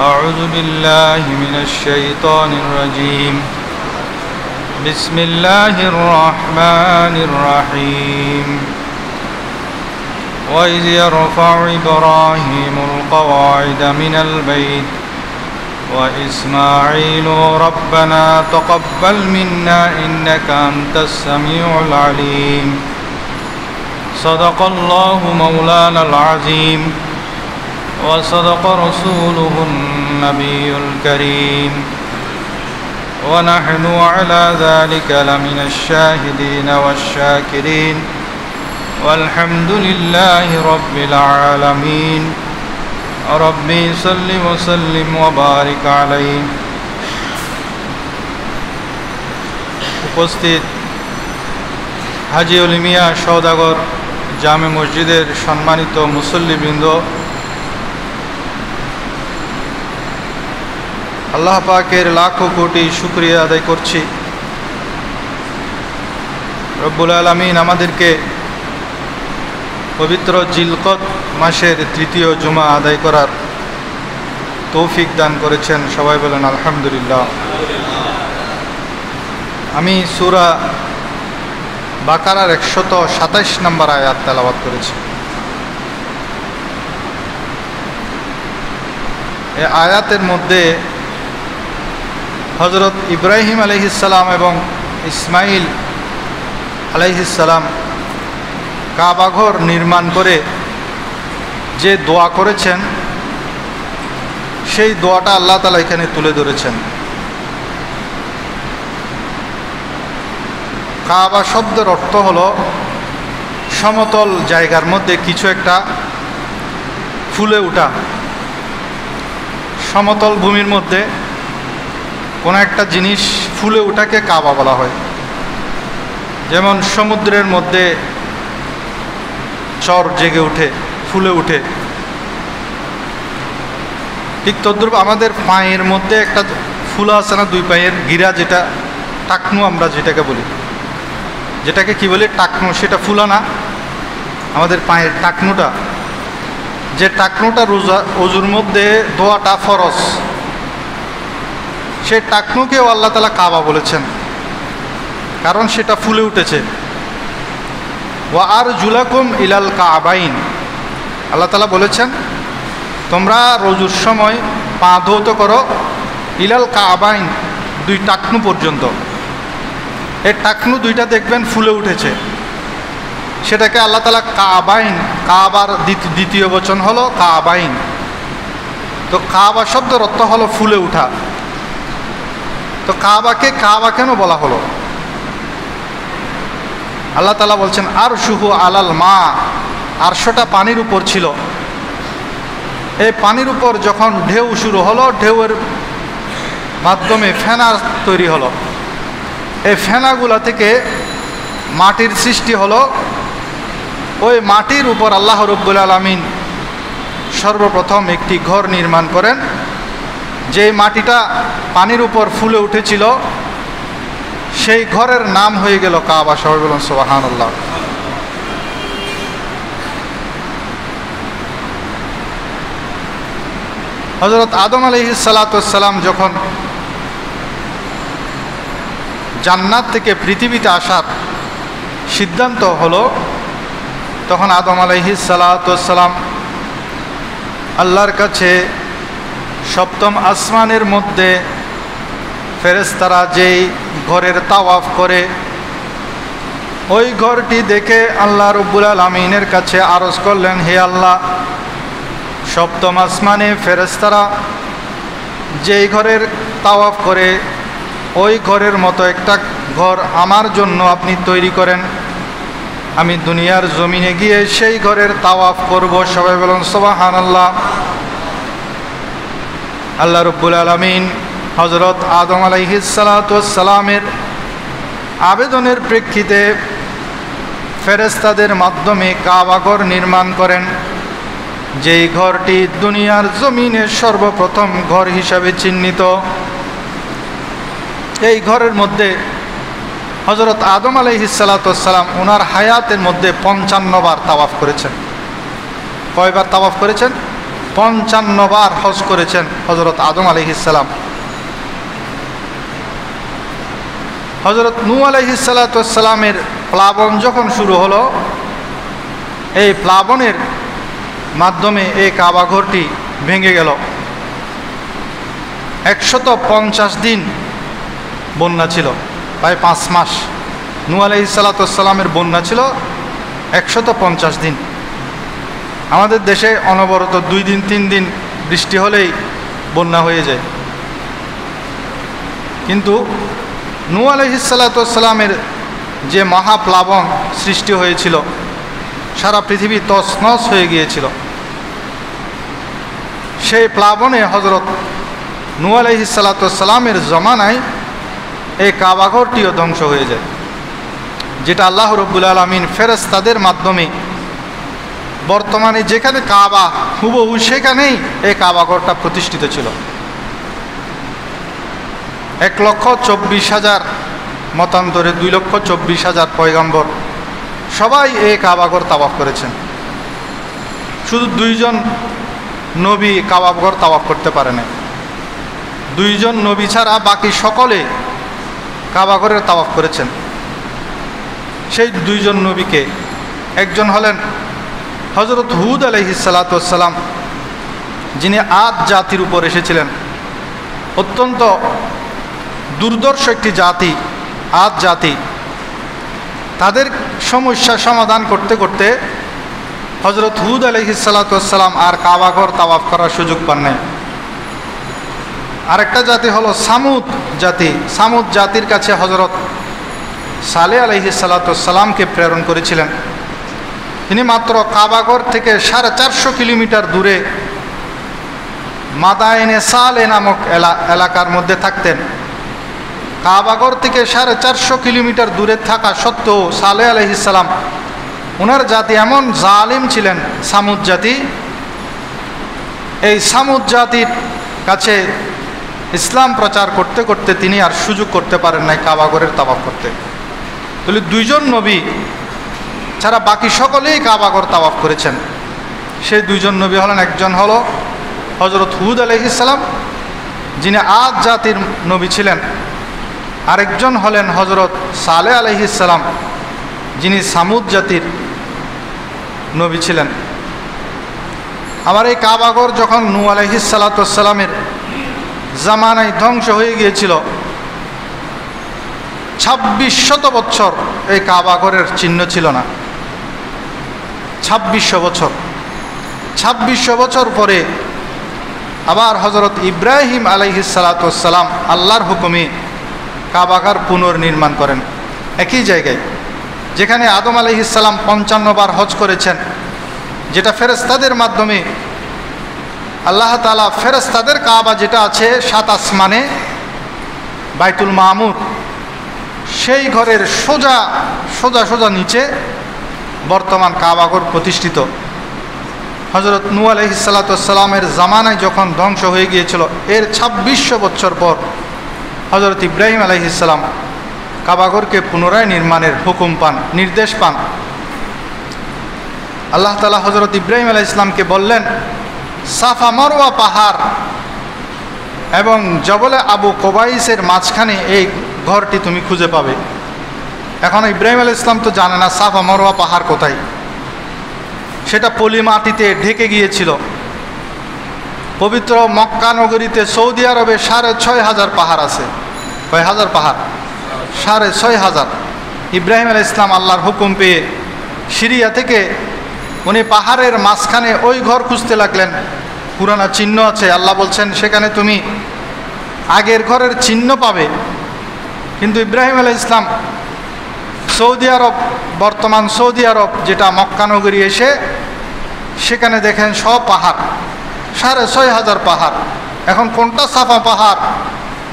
أعوذ بالله من الشيطان الرجيم. بسم الله الرحمن الرحيم. وإذ يرفع إبراهيم القواعد من البيت وإسماعيل ربنا تقبل منا إنك أنت السميع العليم. صدق الله مولانا العظيم. وصدق رسوله النبي الكريم ونحن على ذلك لمن الشاهدين والشاكرين والحمد لله رب العالمين ربي صل وسلم وبارك عليه উপস্থিত হাজি অলিমিয়া সৌদাগর জামে মসজিদের সম্মানিত মুসল্লিবৃন্দ আল্লাহ পাকের লাখো কোটি শুক্রিয়া আদায় করছি। রব্বুল আলমিন আমাদেরকে পবিত্র জিলকত মাসের তৃতীয় জুমা আদায় করার তৌফিক দান করেছেন। সবাই বলেন, আলহামদুলিল্লাহ। আমি সুরা বাকারার একশত সাতাইশ নম্বর আয়াত তেলাবাদ করেছি। এ আয়াতের মধ্যে হজরত ইব্রাহিম আলহিসাল্লাম এবং ইসমাইল আলহিসাল্লাম কাবাঘর নির্মাণ করে যে দোয়া করেছেন, সেই দোয়াটা আল্লাহ তালা এখানে তুলে ধরেছেন। কাবা শব্দের অর্থ হলো সমতল জায়গার মধ্যে কিছু একটা ফুলে ওঠা। সমতল ভূমির মধ্যে কোনো একটা জিনিস ফুলে ওঠাকে কাবা বলা হয়। যেমন সমুদ্রের মধ্যে চর জেগে উঠে, ফুলে উঠে। ঠিক তদ্রুপ আমাদের পায়ের মধ্যে একটা ফুল আছে না, দুই পায়ের গিরা যেটা, টাকনু আমরা যেটাকে বলি। যেটাকে কি বলি? টাকনু, সেটা ফুলা না। আমাদের পায়ের টাকনুটা। যে টাকনুটা রোজা অজুর মধ্যে দোয়াটা ফরস সেই টাকনুকেও আল্লাহ তালা কাবা বলেছেন। কারণ সেটা ফুলে উঠেছে। ও আর জুলাকুম ইলাল কাবাইন। আল্লাহ তালা বলেছেন, তোমরা রজুর সময় পা ধৌত করো ইলাল কাবাইন দুই টাকনু পর্যন্ত। এই টাকনু দুইটা দেখবেন ফুলে উঠেছে। সেটাকে আল্লাহ তালা কাবাইন, কাবার দ্বিতীয় বচন হলো কাবাইন। তো কাবা শব্দের অর্থ হলো ফুলে উঠা। তো কাবাকে কাবা কেন বলা হলো? আল্লাহ তালা বলছেন আর শুহু আলাল মা। আরশোটা পানির উপর ছিল। এই পানির উপর যখন ঢেউ শুরু হলো, ঢেউয়ের মাধ্যমে ফেনা তৈরি হলো। এই ফেনাগুলা থেকে মাটির সৃষ্টি হলো। ওই মাটির উপর আল্লাহ রব্বুল আলমিন সর্বপ্রথম একটি ঘর নির্মাণ করেন। যে মাটিটা পানির উপর ফুলে উঠেছিল, সেই ঘরের নাম হয়ে গেল কাবা। সবাই বলুন সোবাহান হজরত আদম আলহি সালাতাম যখন জান্নাত থেকে পৃথিবীতে আসার সিদ্ধান্ত হলো, তখন আদম আলহি সালাতাম আল্লাহর কাছে সপ্তম আসমানের মধ্যে ফেরেস্তারা যেই ঘরের তাওয়াফ করে, ওই ঘরটি দেখে আল্লাহ রব্বুল আলমিনের কাছে আরজ করলেন, হে আল্লাহ, সপ্তম আসমানে ফেরেস্তারা যেই ঘরের তাওয়াফ করে, ওই ঘরের মতো একটা ঘর আমার জন্য আপনি তৈরি করেন। আমি দুনিয়ার জমিনে গিয়ে সেই ঘরের তাওয়াফ করব। সবাই বলুন সোবাহান আল্লাহ আল্লাহ রব্বুল আলমিন হজরত আদম আলাইহিসালামের আবেদনের প্রেক্ষিতে ফেরেস্তাদের মাধ্যমে কাবাঘর নির্মাণ করেন, যেই ঘরটি দুনিয়ার জমিনের সর্বপ্রথম ঘর হিসাবে চিহ্নিত। এই ঘরের মধ্যে হজরত আদম আলহিসাল্লাম ওনার হায়াতের মধ্যে পঞ্চান্নবার তাওয়াফ করেছেন। কয়বার তাওয়াফ করেছেন? পঞ্চান্নবার হজ করেছেন হজরত আদম আলহিসাল্লাম হজরত নু আলহিসাল্লামের প্লাবন যখন শুরু হলো, এই প্লাবনের মাধ্যমে এই কাবাঘরটি ভেঙে গেল। একশত পঞ্চাশ দিন বন্যা ছিল, প্রায় পাঁচ মাস। নু আলহিসাল্লামের বন্যা ছিল একশত পঞ্চাশ দিন। আমাদের দেশে অনবরত দুই দিন, তিন দিন বৃষ্টি হলেই বন্যা হয়ে যায়। কিন্তু নু আলহিসাল্লামের যে মহাপ্লাবন সৃষ্টি হয়েছিল, সারা পৃথিবী তছনছ হয়ে গিয়েছিল। সেই প্লাবনে হজরত নু আলহিসাল্লামের জমানায় এই কাবাঘরটিও ধ্বংস হয়ে যায়, যেটা আল্লাহ রব্বুল আলমিন ফেরেস্তাদের মাধ্যমে বর্তমানে যেখানে কাবা হুবহু সেখানেই এই কাবাঘরটা প্রতিষ্ঠিত ছিল। এক লক্ষ চব্বিশ হাজার, মতান্তরে দুই লক্ষ চব্বিশ হাজার পয়গম্বর সবাই এই কাবাঘর তাবাফ করেছেন। শুধু দুইজন নবী কাবাবঘর তাওয়াফ করতে পারে না দুইজন নবী ছাড়া বাকি সকলে কাবাঘরের তাওয়াফ করেছেন। সেই দুইজন নবীকে একজন হলেন হজরত হুদ আলহিসাল্লাম যিনি আদ জাতির উপর এসেছিলেন, অত্যন্ত দুর্দর্শ একটি জাতি, আদ জাতি, তাদের সমস্যা সমাধান করতে করতে হজরত হুদ আলহিসাল্লাম আর কাবাঘর তাওয়াফ করার সুযোগ পান নাই। আরেকটা জাতি হলো সামুদ জাতি। সামুদ জাতির কাছে হজরত সালে আলহিসাল্লামকে প্রেরণ করেছিলেন। তিনি মাত্র কাবাগর থেকে সাড়ে চারশো কিলোমিটার দূরে মাদায়নে সালে নামক এলাকার মধ্যে থাকতেন। কাবাগর থেকে সাড়ে চারশো কিলোমিটার দূরে থাকা সত্ত্বেও সালে আলহিসাল্লাম ওনার জাতি এমন জালিম ছিলেন, সামুদ জাতি। এই সামুদ জাতির কাছে ইসলাম প্রচার করতে করতে তিনি আর সুযোগ করতে পারেন নাই কাবাগরের তাবাব করতে। তাহলে দুইজন নবী ছাড়া বাকি সকলেই কাবাগর তাওয়াফ করেছেন। সেই দুইজন নবী হলেন, একজন হল হজরত হুদ আলহিসাল্লাম যিনি আজ জাতির নবী ছিলেন। আরেকজন হলেন হজরত সালে আলহিসাল্লাম যিনি সামুদ জাতির নবী ছিলেন। আমার এই কাবাগর যখন নু আলহিসাল্লাতামের জামানায় ধ্বংস হয়ে গিয়েছিল, ছাব্বিশ শত বছর এই কাবাগরের চিহ্ন ছিল না। ছাব্বিশশো বছর। ছাব্বিশশো বছর পরে আবার হজরত ইব্রাহিম আলাইহিসালাতাম আল্লাহর হুকুমে কাবাগার পুনর্নির্মাণ করেন। একই জায়গায় যেখানে আদম আলহিসাল্লাম পঞ্চান্নবার হজ করেছেন, যেটা ফেরেস্তাদের মাধ্যমে আল্লাহ তালা ফেরেস্তাদের কাবা যেটা আছে সাত আসমানে বাইতুল মামুর, সেই ঘরের সোজা সোজা সোজা নিচে বর্তমান কাবাগর প্রতিষ্ঠিত। হজরত নু আলহিসাল্লাতামের জামানায় যখন ধ্বংস হয়ে গিয়েছিল, এর ছাব্বিশশো বছর পর হজরত ইব্রাহিম আলহিসাল্লাম কাবাগরকে পুনরায় নির্মাণের হুকুম পান, নির্দেশ পান। আল্লাহ তালা হজরত ইব্রাহিম আলাহ ইসলামকে বললেন, সাফা মারোয়া পাহাড় এবং জবলে আবু কোবাইসের মাঝখানে এই ঘরটি তুমি খুঁজে পাবে। এখন ইব্রাহিম আল ইসলাম তো জানে না, সাফা মরোয়া পাহাড় কোথায়। সেটা পলি মাটিতে ঢেকে গিয়েছিল। পবিত্র মক্কা নগরীতে সৌদি আরবে সাড়ে ছয় হাজার পাহাড় আছে। কয় হাজার পাহাড়? সাড়ে ছয় হাজার। ইব্রাহিম আল ইসলাম আল্লাহর হুকুম পেয়ে সিরিয়া থেকে উনি পাহাড়ের মাঝখানে ওই ঘর খুঁজতে লাগলেন। পুরানা চিহ্ন আছে, আল্লাহ বলছেন, সেখানে তুমি আগের ঘরের চিহ্ন পাবে। কিন্তু ইব্রাহিম আল ইসলাম সৌদি আরব, বর্তমান সৌদি আরব, যেটা মক্কানগরী এসে, সেখানে দেখেন সব পাহাড়, সাড়ে ছয় হাজার পাহাড়। এখন কোনটা সাফা পাহাড়,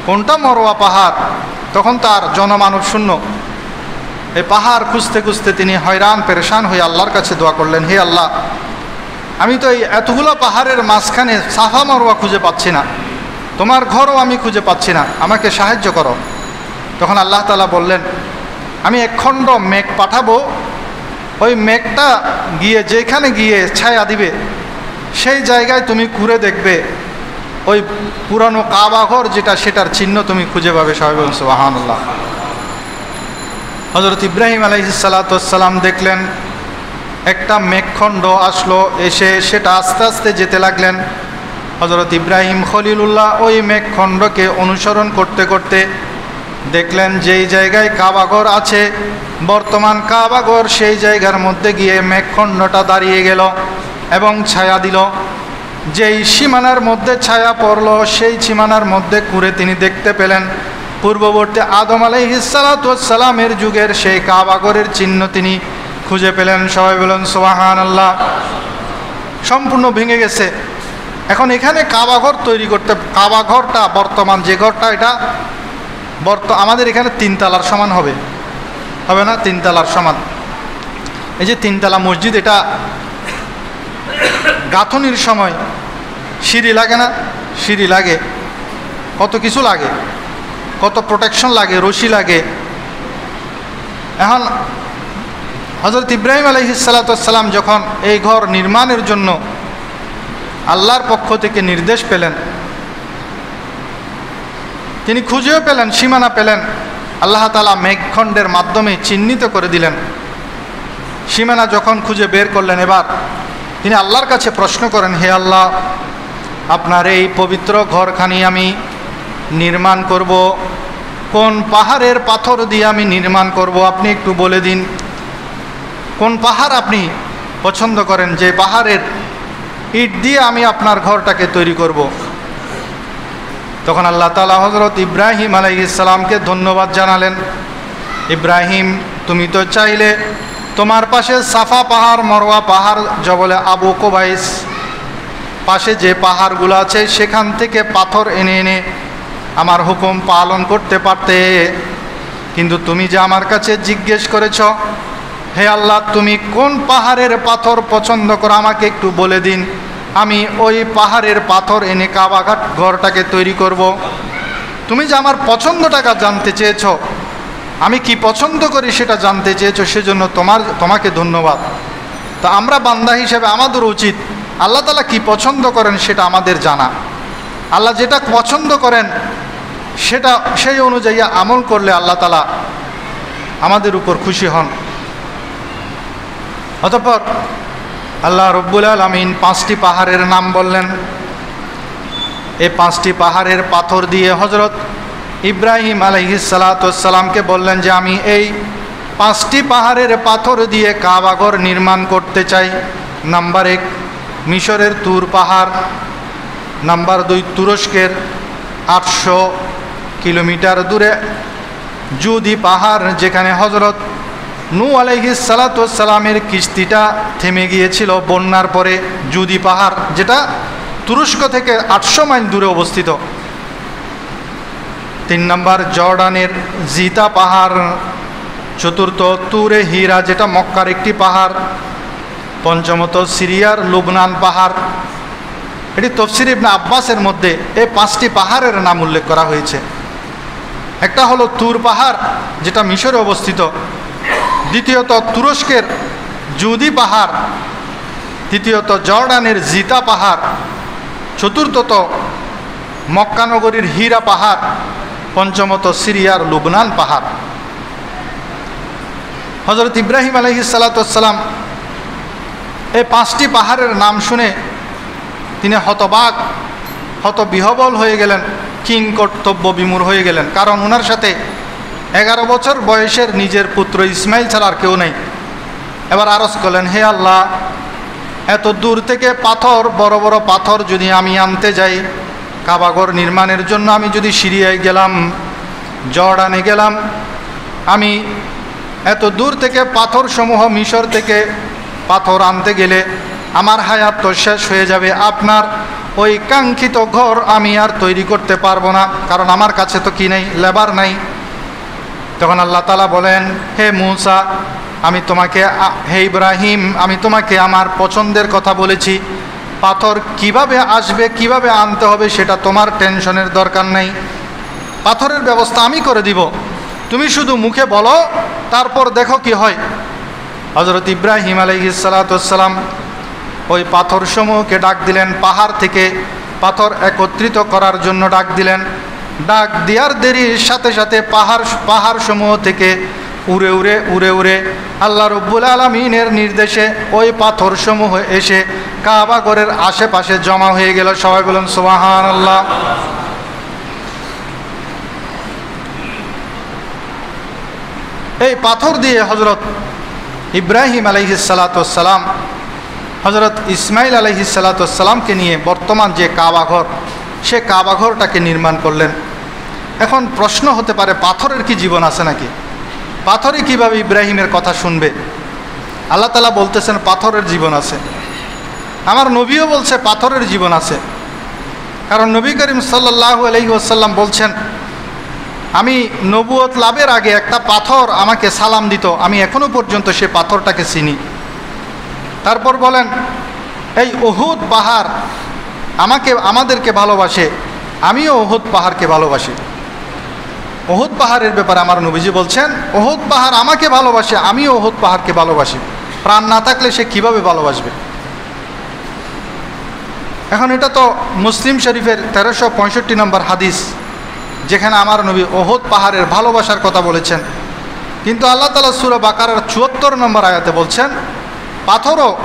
কোনটা মরোয়া পাহাড়, তখন তার জনমানব শূন্য। এই পাহাড় খুঁজতে খুঁজতে তিনি হয়রান, পেরেশান হয়ে আল্লাহর কাছে দোয়া করলেন, হে আল্লাহ, আমি তো এই এতগুলো পাহাড়ের মাঝখানে সাফা মরোয়া খুঁজে পাচ্ছি না। তোমার ঘরও আমি খুঁজে পাচ্ছি না। আমাকে সাহায্য করো। তখন আল্লাহ তালা বললেন আমি একখণ্ড মেঘ পাঠাবো। ওই মেঘটা গিয়ে যেখানে গিয়ে ছায়া দিবে, সেই জায়গায় তুমি ঘুরে দেখবে। ওই পুরানো কাবাঘর যেটা, সেটার চিহ্ন তুমি খুঁজে পাবে বলুন সুবাহান্লাহ হজরত ইব্রাহিম আলহিসাল্লাম দেখলেন, একটা মেঘখণ্ড আসলো, এসে সেটা আস্তে আস্তে যেতে লাগলেন। হজরত ইব্রাহিম খলিলুল্লাহ ওই মেঘখণ্ডকে অনুসরণ করতে করতে দেখলেন যেই জায়গায় কাবাগর আছে, বর্তমান কাবাগর সেই জায়গার মধ্যে গিয়ে মেঘখণ্ডটা দাঁড়িয়ে গেল এবং ছায়া দিল। যেই সীমানার মধ্যে ছায়া পড়ল, সেই সীমানার মধ্যে ঘুরে তিনি দেখতে পেলেন, পূর্ববর্তী আদম আলাইহিসালামের যুগের সেই কাবাগরের চিহ্ন তিনি খুঁজে পেলেন। সবাই বলেন সোহান আল্লাহ সম্পূর্ণ ভেঙে গেছে। এখন এখানে কাবাঘর তৈরি করতে, কাবাঘরটা, বর্তমান যে ঘরটা, এটা বর্ত আমাদের এখানে তিনতলার সমান হবে। হবে না? তিনতলার সমান। এই যে তিনতলা মসজিদ, এটা গাঁথনির সময়। সিঁড়ি লাগে না? সিঁড়ি লাগে। কত কিছু লাগে। কত প্রোটেকশন লাগে, রশি লাগে। এখন হজরত ইব্রাহিম আলহিসাল্লাম যখন এই ঘর নির্মাণের জন্য আল্লাহর পক্ষ থেকে নির্দেশ পেলেন তিনি খুঁজেও পেলেন, সীমানা পেলেন। আল্লাহ তালা মেঘখণ্ডের মাধ্যমে চিহ্নিত করে দিলেন। সীমানা যখন খুঁজে বের করলেন এবার, তিনি আল্লাহর কাছে প্রশ্ন করেন, হে আল্লাহ, আপনার এই পবিত্র ঘরখানি আমি নির্মাণ করব। কোন পাহাড়ের পাথর দিয়ে আমি নির্মাণ করব, আপনি একটু বলে দিন। কোন পাহাড় আপনি পছন্দ করেন? যে পাহাড়ের ইট দিয়ে আমি আপনার ঘরটাকে তৈরি করব। তখন আল্লাহ তালা হজরত ইব্রাহিম আলাই ইসলামকে ধন্যবাদ জানালেন। ইব্রাহিম, তুমি তো চাইলে তোমার পাশে সাফা পাহাড়, মরওয়া পাহাড় জবলে আবু কোবাইস পাশে যে পাহাড়গুলো আছে সেখান থেকে পাথর এনে এনে আমার হুকুম পালন করতে পারতে। কিন্তু তুমি যে আমার কাছে জিজ্ঞেস করেছ, হে আল্লাহ, তুমি কোন পাহাড়ের পাথর পছন্দ করো আমাকে একটু বলে দিন। আমি ওই পাহাড়ের পাথর এনে কাবাঘাট ঘরটাকে তৈরি করব। তুমি যে আমার পছন্দটাকে জানতে চেয়েছ, আমি কি পছন্দ করি সেটা জানতে চেয়েছো, সেজন্য তোমার, তোমাকে ধন্যবাদ। তা আমরা বান্দা হিসেবে আমাদের উচিত আল্লাহ তালা কি পছন্দ করেন সেটা আমাদের জানা। আল্লাহ যেটা পছন্দ করেন সেটা, সেই অনুযায়ী আমল করলে আল্লাহ তালা আমাদের উপর খুশি হন। অতপর আল্লাহ রব্বুল আলমিন পাঁচটি পাহাড়ের নাম বললেন। এই পাঁচটি পাহাড়ের পাথর দিয়ে হজরত ইব্রাহিম আলহিসালাতামকে বললেন যে, আমি এই পাঁচটি পাহাড়ের পাথর দিয়ে কাবাগর নির্মাণ করতে চাই। নাম্বার এক, মিশরের তুর পাহাড়। নাম্বার দুই, তুরস্কের আটশো কিলোমিটার দূরে জুদি পাহাড়, যেখানে হজরত নু আলহি সালাতামের কিস্তিটা থেমে গিয়েছিল বন্যার পরে জুদি পাহাড়, যেটা তুরস্ক থেকে আটশো মাইল দূরে অবস্থিত। তিন নম্বর, জর্ডানের জিতা পাহাড়, চতুর্থ তুরে হীরা, যেটা মক্কার একটি পাহাড়, পঞ্চমত সিরিয়ার লুবনান পাহাড়। এটি তফসির ইবনা আব্বাসের মধ্যে এই পাঁচটি পাহাড়ের নাম উল্লেখ করা হয়েছে। একটা হলো তুর পাহাড়, যেটা মিশরে অবস্থিত। দ্বিতীয়ত তুরস্কের জুদি পাহাড়, তৃতীয়ত জর্ডানের জিতা পাহাড়, চতুর্থত মক্কানগরীর হীরা পাহাড়, পঞ্চমত সিরিয়ার লুবনান পাহাড়। হজরত ইব্রাহিম আলহি সালাতাম এই পাঁচটি পাহাড়ের নাম শুনে তিনি হতবাক হত বিহবল হয়ে গেলেন কিং কর্তব্য বিমূর হয়ে গেলেন। কারণ ওনার সাথে এগারো বছর বয়সের নিজের পুত্র ইসমাইল ছাড়া আর কেউ নেই। এবার আরস করলেন, হে আল্লাহ, এত দূর থেকে পাথর, বড় বড় পাথর যদি আমি আনতে যাই, কাবাগর নির্মাণের জন্য আমি যদি সিরিয়ায় গেলাম, জর্ডানে গেলাম, আমি এত দূর থেকে পাথর সমূহ মিশর থেকে পাথর আনতে গেলে আমার হায়াত তো শেষ হয়ে যাবে। আপনার ওই কাঙ্ক্ষিত ঘর আমি আর তৈরি করতে পারব না, কারণ আমার কাছে তো কি নেই, লেবার নাই। তখন আল্লাহ তালা বলেন, হে মুসা, আমি তোমাকে হে ইব্রাহিম, আমি তোমাকে আমার পছন্দের কথা বলেছি। পাথর কীভাবে আসবে, কীভাবে আনতে হবে সেটা তোমার টেনশনের দরকার নেই। পাথরের ব্যবস্থা আমি করে দিব। তুমি শুধু মুখে বলো, তারপর দেখো কি হয়। হজরত ইব্রাহিম আলহিসাল্লাম ওই পাথরসমূহকে ডাক দিলেন, পাহাড় থেকে পাথর একত্রিত করার জন্য ডাক দিলেন। ডাক দেওয়ার দেরির সাথে সাথে পাহাড় পাহাড় সমূহ থেকে উড়ে উড়ে উড়ে উড়ে আল্লাহ রব্বুল আলমিনের নির্দেশে ওই পাথরসমূহ এসে কাবাগরের আশেপাশে জমা হয়ে গেল। সবাই বলুন সোহান আল্লাহ এই পাথর দিয়ে হজরত ইব্রাহিম আলহিসাল্লাতাম হজরত ইসমাইল আলহিসাল্লাতামকে নিয়ে বর্তমান যে কাবাঘর সে কাবাঘরটাকে নির্মাণ করলেন। এখন প্রশ্ন হতে পারে, পাথরের কি জীবন আছে নাকি? পাথরে কীভাবে ইব্রাহিমের কথা শুনবে? আল্লাহ তালা বলতেছেন, পাথরের জীবন আছে। আমার নবীও বলছে, পাথরের জীবন আছে। কারণ নবী করিম সাল্লাহ আলহি আসাল্লাম বলছেন, আমি নবুয়ত লাভের আগে একটা পাথর আমাকে সালাম দিত, আমি এখনও পর্যন্ত সে পাথরটাকে চিনি। তারপর বলেন, এই ওহুদ পাহাড় আমাকে, আমাদেরকে ভালোবাসে। আমিও ওহুদ পাহাড়কে ভালোবাসি। ওহুদ পাহাড়ের ব্যাপারে আমার নবীজি বলছেন, ওহুদ পাহাড় আমাকে ভালোবাসে, আমিও ওহুদ পাহাড়কে ভালোবাসি। প্রাণ না থাকলে সে কীভাবে ভালোবাসবে? এখন এটা তো মুসলিম শরীফের তেরোশো পঁয়ষট্টি নম্বর হাদিস, যেখানে আমার নবী ওহদ পাহাড়ের ভালোবাসার কথা বলেছেন। কিন্তু আল্লাহ তালা সুরা বাকারের চুয়াত্তর নম্বর আয়াতে বলছেন, পাথরও,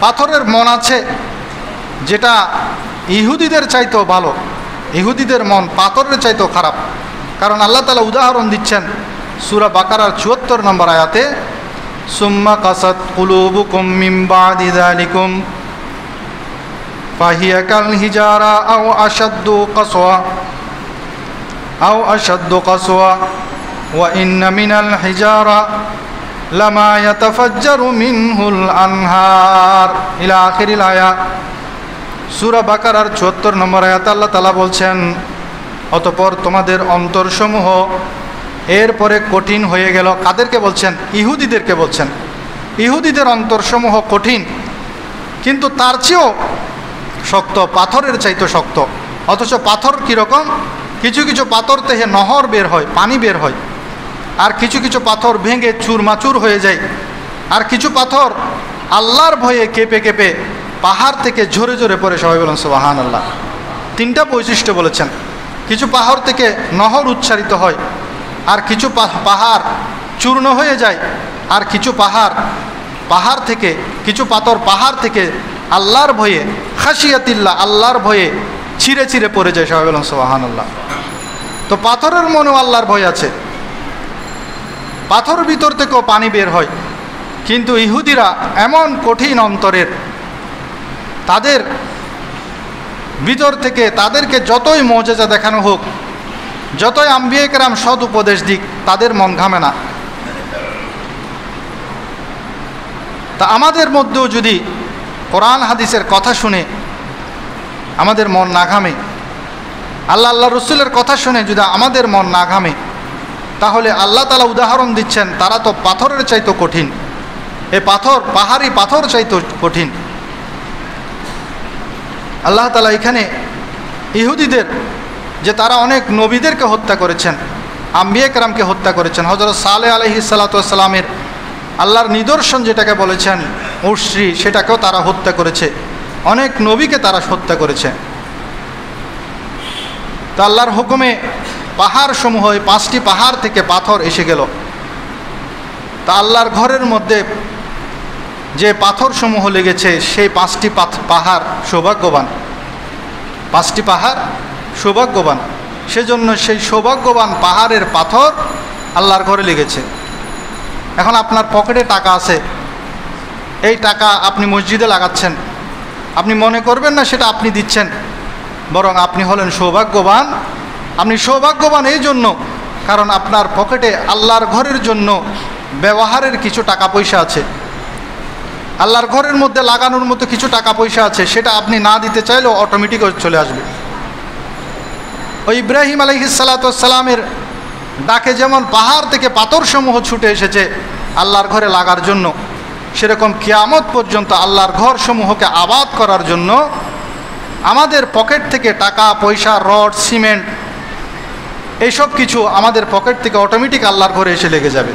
পাথরের মন আছে যেটা ইহুদিদের চাইতেও ভালো ইহুদিদের মন পাথরের চাইতেও খারাপ কারণ আল্লাহ তালা উদাহরণ দিচ্ছেন সুরা বাকারার চুয়াত্তর নম্বর আয়াতে সুম্মা কাসাত কুলুবু কুমিম ফাহিয়া কাল হিজারা আও আসাদ্দু কাসোয়া أو أشد قسوة وإن من الحجارة لما يتفجر منه الأنهار إلى آخر الآية সুরা বাকার আর চুয়াত্তর নম্বর আয়াত আল্লাহ তালা বলছেন, অতপর তোমাদের অন্তরসমূহ এরপরে কঠিন হয়ে গেল। কাদেরকে বলছেন? ইহুদিদেরকে বলছেন। ইহুদিদের অন্তরসমূহ কঠিন, কিন্তু তার চেয়েও শক্ত, পাথরের চাইতো শক্ত। অথচ পাথর কীরকম? কিছু কিছু পাথর থেকে নহর বের হয়, পানি বের হয়। আর কিছু কিছু পাথর ভেঙে চুরমাচুর হয়ে যায়। আর কিছু পাথর আল্লাহর ভয়ে কেঁপে কেঁপে পাহাড় থেকে ঝরে ঝরে পড়ে সবাই বলেন সোহান আল্লাহ তিনটা বৈশিষ্ট্য বলেছেন। কিছু পাহাড় থেকে নহর উচ্চারিত হয়, আর কিছু পাহাড় চূর্ণ হয়ে যায়, আর কিছু পাহাড় পাহাড় থেকে, কিছু পাথর পাহাড় থেকে আল্লাহর ভয়ে খাসিয়াতিল্লা আল্লাহর ভয়ে ছিঁড়ে ছিঁড়ে পড়ে যায়, সবাই বলেন সোহান আল্লাহ তো পাথরের মনেও আল্লাহর ভয় আছে। পাথর ভিতর থেকেও পানি বের হয়। কিন্তু ইহুদিরা এমন কঠিন অন্তরের তাদের ভিতর থেকে তাদেরকে যতই মজেজা দেখানো হোক, যতই আম্বিয়েকেরাম সৎ উপদেশ দিক, তাদের মন ঘামে না। তা আমাদের মধ্যেও যদি কোরআন হাদিসের কথা শুনে আমাদের মন না ঘামে, আল্লাহ আল্লাহ রসুলের কথা শুনে যদি আমাদের মন না ঘামে, তাহলে আল্লাহ তালা উদাহরণ দিচ্ছেন, তারা তো পাথরের চাইতো কঠিন। এ পাথর, পাহাড়ি পাথর চাইতো কঠিন। আল্লাহ তালা এখানে ইহুদিদের, যে তারা অনেক নবীদেরকে হত্যা করেছেন, আম্বিয়া কারামকে হত্যা করেছেন হজরত সালে আলহি সাল্লাতামের আল্লাহর নিদর্শন যেটাকে বলেছেন মুশ্রী সেটাকেও তারা হত্যা করেছে। অনেক নবীকে তারা হত্যা করেছে। তা আল্লাহর হুকুমে পাহাড় সমূহ পাঁচটি পাহাড় থেকে পাথর এসে গেল। তা আল্লাহর ঘরের মধ্যে যে পাথর সমূহ লেগেছে, সেই পাঁচটি পাহাড় সৌভাগ্যবান। পাঁচটি পাহাড় সৌভাগ্যবান। সেজন্য সেই সৌভাগ্যবান পাহাড়ের পাথর আল্লাহর ঘরে লেগেছে। এখন আপনার পকেটে টাকা আছে। এই টাকা আপনি মসজিদে লাগাচ্ছেন। আপনি মনে করবেন না সেটা আপনি দিচ্ছেন। বরং আপনি হলেন সৌভাগ্যবান। আপনি সৌভাগ্যবান এই জন্য, কারণ আপনার পকেটে আল্লাহর ঘরের জন্য ব্যবহারের কিছু টাকা পয়সা আছে। আল্লাহর ঘরের মধ্যে লাগানোর মতো কিছু টাকা পয়সা আছে, সেটা আপনি না দিতে চাইলেও অটোমেটিক চলে আসবে। ওই ইব্রাহিম আলহিসাল্লাতামের ডাকে যেমন পাহাড় থেকে পাথরসমূহ ছুটে এসেছে আল্লাহর ঘরে লাগার জন্য, সেরকম কিয়ামত পর্যন্ত আল্লাহর ঘর সমূহকে আবাদ করার জন্য আমাদের পকেট থেকে টাকা, পয়সা, রড, সিমেন্ট, এইসব কিছু আমাদের পকেট থেকে অটোমেটিক আল্লাহর ঘরে এসে লেগে যাবে।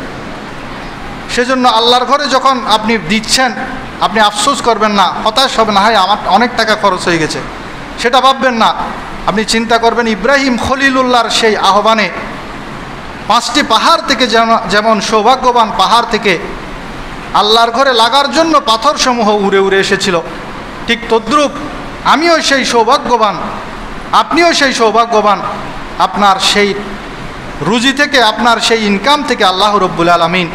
সেজন্য আল্লাহর ঘরে যখন আপনি দিচ্ছেন, আপনি আফসোস করবেন না, হতাশ হবেন না, হায়, আমার অনেক টাকা খরচ হয়ে গেছে। সেটা ভাববেন না। আপনি চিন্তা করবেন, ইব্রাহিম খলিলুল্লাহর সেই আহ্বানে পাঁচটি পাহাড় থেকে যেমন সৌভাগ্যবান পাহাড় থেকে আল্লাহর ঘরে লাগার জন্য পাথরসমূহ উড়ে উড়ে এসেছিল। ঠিক তদ্রূপ আমিও সেই সৌভাগ্যবান, আপনিও সেই সৌভাগ্যবান। আপনার সেই রুজি থেকে, আপনার সেই ইনকাম থেকে আল্লাহ রব্বুল আলমিন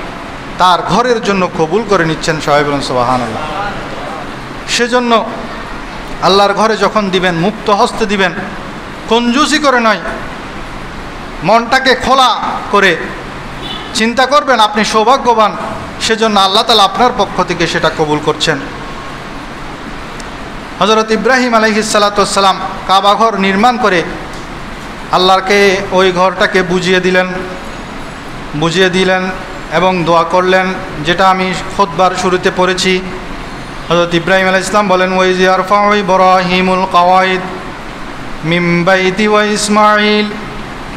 তার ঘরের জন্য কবুল করে নিচ্ছেন সাহেবুল সোবাহান আল্লাহ সেজন্য আল্লাহর ঘরে যখন দিবেন, মুক্ত হস্তে দিবেন, কঞ্জুসি করে নয়, মনটাকে খোলা করে চিন্তা করবেন, আপনি সৌভাগ্যবান, সেজন্য আল্লাহ তালা আপনার পক্ষ থেকে সেটা কবুল করছেন। হজরত ইব্রাহিম আলহিসাল্লাতাম কাবাঘর নির্মাণ করে আল্লাহকে ওই ঘরটাকে বুঝিয়ে দিলেন বুঝিয়ে দিলেন এবং দোয়া করলেন, যেটা আমি খোদবার শুরুতে পড়েছি। হজরত ইব্রাহিম আলাহ ইসলাম বলেন ওই জিয়ারফা ওই বরাহিমুল কাওয়াইদ মিমবাইতি ওয়া ইসমাইল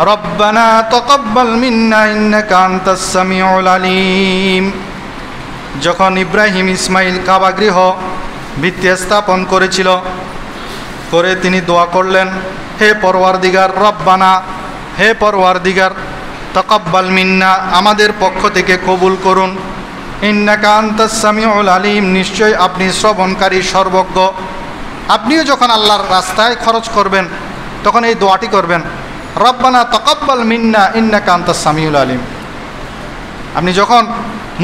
রব্বানা তকব্বাল মিন্না, ইন্নাকা আনতাস সামিউল আলিম। যখন ইব্রাহিম ইসমাইল কাবাগৃহ ভিত্তি স্থাপন করেছিল, করে তিনি দোয়া করলেন, হে পরওয়ার দিগার রব্বানা, হে পরওয়ার দিগার তকব্বাল মিন্না, আমাদের পক্ষ থেকে কবুল করুন। ইন্নাকা আন্তাসামিউল আলিম নিশ্চয় আপনি শ্রবণকারী সর্বজ্ঞ। আপনিও যখন আল্লাহর রাস্তায় খরচ করবেন, তখন এই দোয়াটি করবেন, রব্বানা তকব্বাল মিন্না, ইন্নাকা আন্তাসামিউল আলিম। আপনি যখন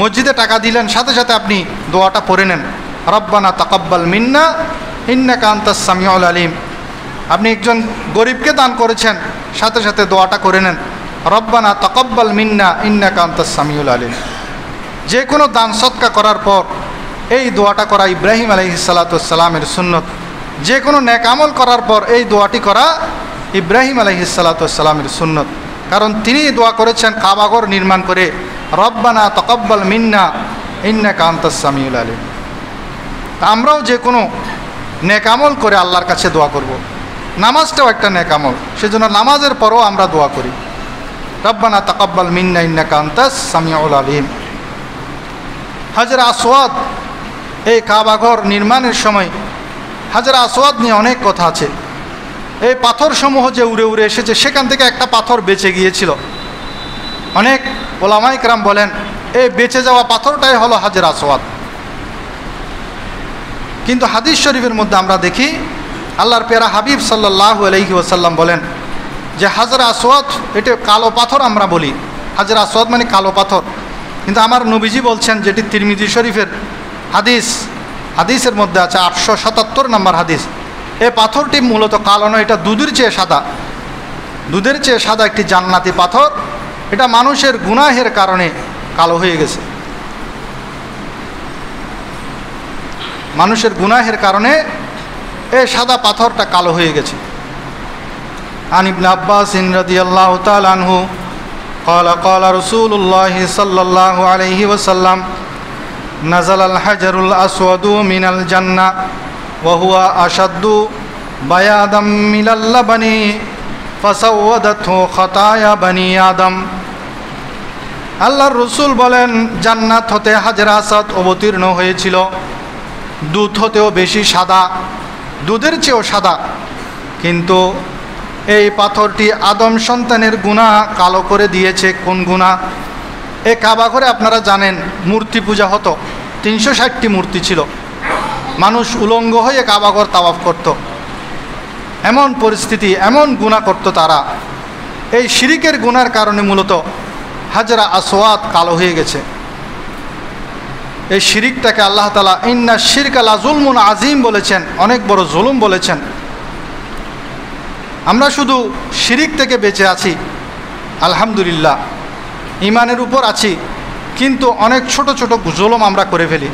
মসজিদে টাকা দিলেন, সাথে সাথে আপনি দোয়াটা পড়ে নেন, রব্বানা তকব্বাল মিন্না, ইন্নাকা আন্তাসামিউল আলিম। আপনি একজন গরিবকে দান করেছেন, সাথে সাথে দোয়াটা করে নেন রব্বানা তকব্বাল মিন্না, ইন্নাকা আন্তাসামিউল আলিম। যে কোনো দান সৎকা করার পর এই দোয়াটা করা ইব্রাহিম আলহিসাল্লাতুসাল্লামের সুন্নত। যে কোনো ন্যাক আমল করার পর এই দোয়াটি করা ইব্রাহিম আলহিসাল্লাতুসাল্লামের সুন্নত। কারণ তিনি দোয়া করেছেন কাবাগর নির্মাণ করে, রব্বানা তকব্বাল মিন্না ইন্না কান্তাসামিউল আলিম। আমরাও যে কোনো নেকামল করে আল্লাহর কাছে দোয়া করব। নামাজটাও একটা নেকামল সেজন্য নামাজের পরও আমরা দোয়া করি। রব্বানা তকব্বাল মিন্না ইন্না কান্তাস সামিউল আলিম। হাজরা আসওয়াদ, এই কাবাঘর নির্মাণের সময় হাজরা আসওয়াদ নিয়ে অনেক কথা আছে। এই পাথরসমূহ যে উড়ে উড়ে এসেছে, সেখান থেকে একটা পাথর বেঁচে গিয়েছিল। অনেক ওলামাই ওলামাইকরাম বলেন, এই বেঁচে যাওয়া পাথরটাই হলো হাজরা আসওয়াদ। কিন্তু হাদিস শরীফের মধ্যে আমরা দেখি, আল্লাহর পেরা হাবিব সাল্লাহ আলহি ওসাল্লাম বলেন যে হাজরা আসওয়াদ, এটা কালো পাথর আমরা বলি। হাজরা আসওয়াদ মানে কালো পাথর। কিন্তু আমার নবীজি বলছেন যেটি তিরমিজি শরীফের হাদিস, হাদিসের মধ্যে আছে আটশো সাতাত্তর নম্বর হাদিস। এ পাথরটি মূলত কালো নয়, এটা দুধের চেয়ে সাদা। দুধের চেয়ে সাদা একটি জান্নাতি পাথর। এটা মানুষের গুনাহের কারণে কালো হয়ে গেছে। মানুষের গুনাহের কারণে এ সাদা পাথরটা কালো হয়ে গেছে। আনিবন আব্বাস ইনরাদিয়াল্লাহ তালানহু قال قال رسول الله صلى الله عليه وسلم نزل الحجر الأسود من الجنة وهو أشد بيادا من اللبن فسودته خطايا بني آدم আল্লাহর রসুল বলেন জান্নাত হতে হাজরা আসাদ অবতীর্ণ হয়েছিল দুধ হতেও বেশি সাদা দুধের চেয়েও সাদা কিন্তু এই পাথরটি আদম সন্তানের গুণা কালো করে দিয়েছে। কোন গুণা? এ কাবা ঘরে আপনারা জানেন, মূর্তি পূজা হতো। তিনশো ষাটটি মূর্তি ছিল। মানুষ উলঙ্গ হয়ে কাবাঘর তাওয়াফ করত। এমন পরিস্থিতি, এমন গুণা করত তারা। এই শিরিকের গুনার কারণে মূলত হাজরা আসোয়াদ কালো হয়ে গেছে। এই শিরিকটাকে আল্লাহ তালা ইন্না শিরক আল্লাহ জুলমুন আজিম বলেছেন, অনেক বড় জুলুম বলেছেন। আমরা শুধু শিরিক থেকে বেঁচে আছি, আলহামদুলিল্লাহ। ইমানের উপর আছি, কিন্তু অনেক ছোট ছোট জুলুম আমরা করে ফেলি।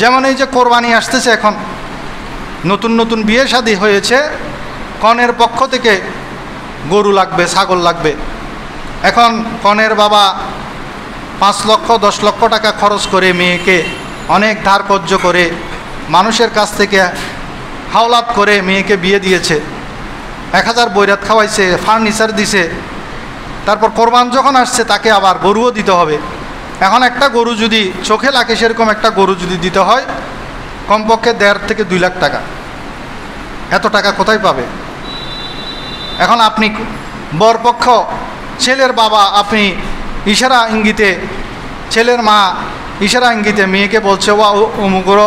যেমন এই যে কোরবানি আসতেছে এখন, নতুন নতুন বিয়ে শাদি হয়েছে, কনের পক্ষ থেকে গরু লাগবে, ছাগল লাগবে। এখন কনের বাবা পাঁচ লক্ষ, দশ লক্ষ টাকা খরচ করে মেয়েকে অনেক ধার করে মানুষের কাছ থেকে হাওলাত করে মেয়েকে বিয়ে দিয়েছে। এক হাজার বৈরাত খাওয়াইছে ফার্নিচার দিছে। তারপর কোরবান যখন আসছে, তাকে আবার গরুও দিতে হবে। এখন একটা গরু যদি চোখে লাগে, সেরকম একটা গরু যদি দিতে হয়, কমপক্ষে দেড় থেকে দুই লাখ টাকা। এত টাকা কোথায় পাবে? এখন আপনি বরপক্ষ, ছেলের বাবা, আপনি ইশারা ইঙ্গিতে, ছেলের মা ইশারা ইঙ্গিতে মেয়েকে বলছে, ওয়া অমুকর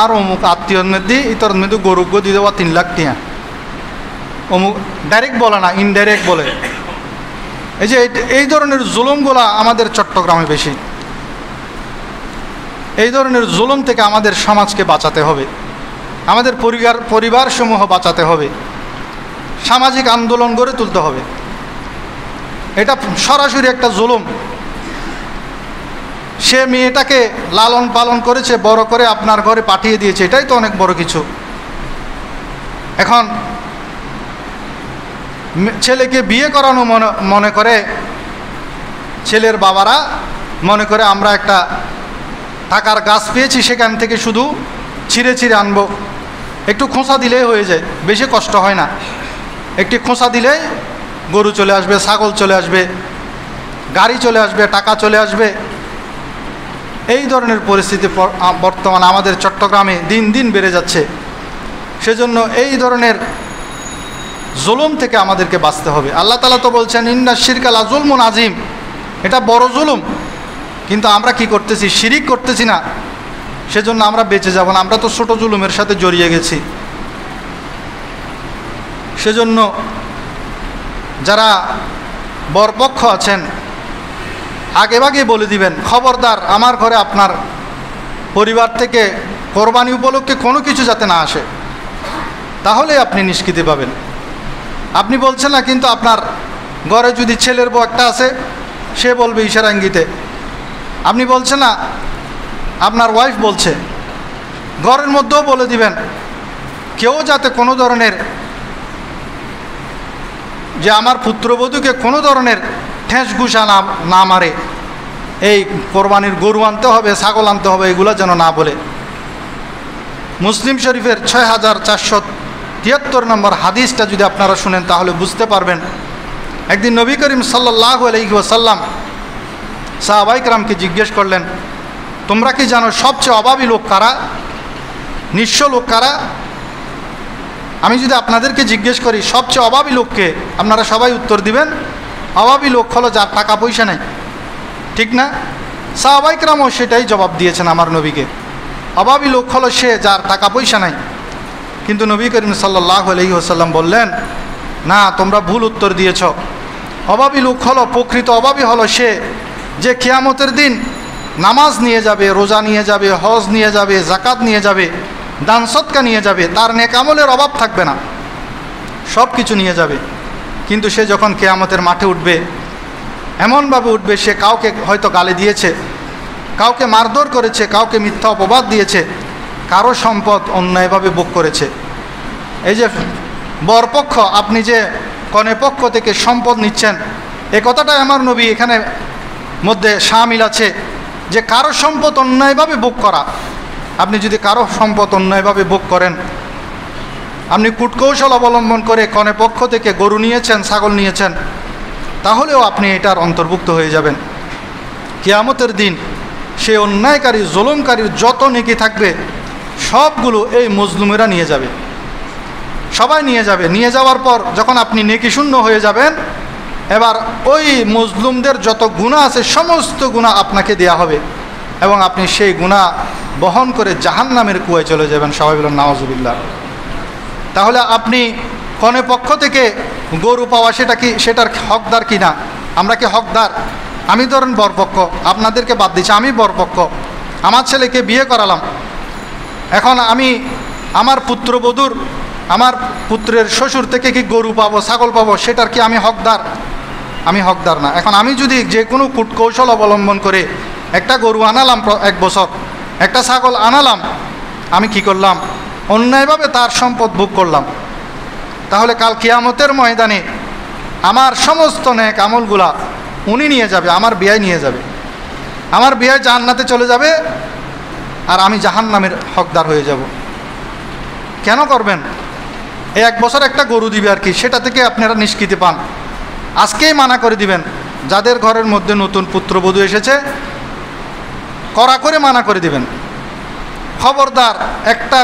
আর অমুক আত্মীয় মেদি ইতর মেদু গরু গো দিয়ে দেওয়া তিন লাখ টিয়া। অমুক ডাইরেক্ট বলে না ইনডাইরেক্ট বলে। এই যে এই ধরনের জুলুমগুলা আমাদের চট্টগ্রামে বেশি। এই ধরনের জুলুম থেকে আমাদের সমাজকে বাঁচাতে হবে। আমাদের পরিবার পরিবারসমূহ বাঁচাতে হবে। সামাজিক আন্দোলন গড়ে তুলতে হবে। এটা সরাসরি একটা জুলুম। সে মেয়েটাকে লালন পালন করেছে, বড় করে আপনার ঘরে পাঠিয়ে দিয়েছে, এটাই তো অনেক বড় কিছু। এখন ছেলেকে বিয়ে করানো মনে মনে করে ছেলের বাবারা, মনে করে আমরা একটা টাকার গাছ পেয়েছি, সেখান থেকে শুধু ছিঁড়ে ছিঁড়ে আনব। একটু খোঁচা দিলেই হয়ে যায়, বেশি কষ্ট হয় না। একটি খোঁচা দিলেই গরু চলে আসবে, ছাগল চলে আসবে, গাড়ি চলে আসবে, টাকা চলে আসবে। এই ধরনের পরিস্থিতি বর্তমান আমাদের চট্টগ্রামে দিন দিন বেড়ে যাচ্ছে। সেজন্য এই ধরনের জুলুম থেকে আমাদেরকে বাঁচতে হবে। আল্লাহ তালা তো বলছেন, ইন্না শিরকালা জুলমুন আজিম এটা বড় জুলুম। কিন্তু আমরা কি করতেছি? শিরিক করতেছি না। সেজন্য আমরা বেঁচে যাব না। আমরা তো ছোটো জুলুমের সাথে জড়িয়ে গেছি। সেজন্য যারা বরপক্ষ আছেন আগেভাগে বলে দিবেন, খবরদার, আমার ঘরে আপনার পরিবার থেকে কোরবানি উপলক্ষে কোনো কিছু যাতে না আসে তাহলে আপনি নিষ্কৃতি পাবেন। আপনি বলছেন না, কিন্তু আপনার ঘরে যদি ছেলের বউ একটা আছে, সে বলবে ইশারাঙ্গিতে। আপনি বলছেন না, আপনার ওয়াইফ বলছে, ঘরের মধ্যেও বলে দিবেন, কেউ যাতে কোনো ধরনের যে আমার পুত্রবধূকে কোনো ধরনের ঠেঁস ঘুষা না না মারে, এই কোরবানির গরু আনতে হবে, ছাগল আনতে হবে, এগুলো যেন না বলে। মুসলিম শরীফের ছয় হাজার চারশো তিয়াত্তর নম্বর হাদিসটা যদি আপনারা শুনেন, তাহলে বুঝতে পারবেন। একদিন নবী করিম সাল্লাহ আলহি ওসাল্লাম সাহাবাইকরামকে জিজ্ঞেস করলেন, তোমরা কি জানো সবচেয়ে অভাবী লোক কারা? নিঃস্ব লোক কারা? আমি যদি আপনাদেরকে জিজ্ঞেস করি, সবচেয়ে অভাবী লোককে আপনারা সবাই উত্তর দিবেন? অভাবী লোক হলো যার টাকা পয়সা নেই। ঠিক না? সাহাবাইকরামও সেটাই জবাব দিয়েছেন আমার নবীকে। অভাবী লোক হলো সে যার টাকা পয়সা নাই। কিন্তু নবী করিম সাল্লাহ আলহি আসাল্লাম বললেন, না, তোমরা ভুল উত্তর দিয়েছ। অভাবী লোক হলো, প্রকৃত অভাবী হলো সে যে খেয়ামতের দিন নামাজ নিয়ে যাবে, রোজা নিয়ে যাবে, হজ নিয়ে যাবে জাকাত নিয়ে যাবে, দান সৎকা নিয়ে যাবে, তার নেকামলের অভাব থাকবে না। সব কিছু নিয়ে যাবে। কিন্তু সে যখন কেয়ামতের মাঠে উঠবে, এমনভাবে উঠবে, সে কাউকে হয়তো গালি দিয়েছে, কাউকে মারধর করেছে, কাউকে মিথ্যা অপবাদ দিয়েছে কারও সম্পদ অন্যায়ভাবে ভোগ করেছে। এই যে বরপক্ষ আপনি যে কনে পক্ষ থেকে সম্পদ নিচ্ছেন, এ কথাটাই আমার নবী এখানে মধ্যে সামিল আছে যে কারও সম্পদ অন্যায়ভাবে ভোগ করা। আপনি যদি কারও সম্পদ অন্যায়ভাবে ভোগ করেন, আপনি কূটকৌশল অবলম্বন করে কনে পক্ষ থেকে গরু নিয়েছেন, ছাগল নিয়েছেন, তাহলেও আপনি এটার অন্তর্ভুক্ত হয়ে যাবেন। কেয়ামতের দিন সে অন্যায়কারী, জুলুমকারীর যত নেকি থাকবে সবগুলো এই মজলুমেরা নিয়ে যাবে। সবাই নিয়ে যাবে। নিয়ে যাওয়ার পর যখন আপনি নেকি শূন্য হয়ে যাবেন, এবার ওই মজলুমদের যত গুণা আছে, সমস্ত গুণা আপনাকে দেয়া হবে এবং আপনি সেই গুণা বহন করে জাহান নামের কুয়ায় চলে যাবেন। সবাই বলেন নওয়াজুবিল্লা তাহলে আপনি কনে পক্ষ থেকে গরু পাওয়া সেটা কি, সেটার হকদার কি না আমরা কি হকদার? আমি ধরেন বরপক্ষ। আপনাদেরকে বাদ দিচ্ছি, আমি বরপক্ষ। আমার ছেলেকে বিয়ে করালাম। এখন আমি আমার পুত্রবধূর আমার পুত্রের শ্বশুর থেকে কি গরু পাবো, ছাগল পাবো, সেটার কি আমি হকদার? আমি হকদার না। এখন আমি যদি যে কোনো কূটকৌশল অবলম্বন করে একটা গরু আনালাম এক বছর, একটা ছাগল আনালাম, আমি কি করলাম? অন্যায়ভাবে তার সম্পদ ভোগ করলাম। তাহলে কাল কিয়ামতের ময়দানে আমার সমস্ত ন্যাক আমলগুলা উনি নিয়ে যাবে, আমার বিয়ায় নিয়ে যাবে। আমার বিয়ায় জান্নাতে চলে যাবে আর আমি জাহান নামের হকদার হয়ে যাব। কেন করবেন? এই এক বছর একটা গরু দিবে আর কি, সেটা থেকে আপনারা নিষ্কৃতি পান। আজকেই মানা করে দিবেন, যাদের ঘরের মধ্যে নতুন পুত্রবধূ এসেছে করা করে মানা করে দিবেন। খবরদার, একটা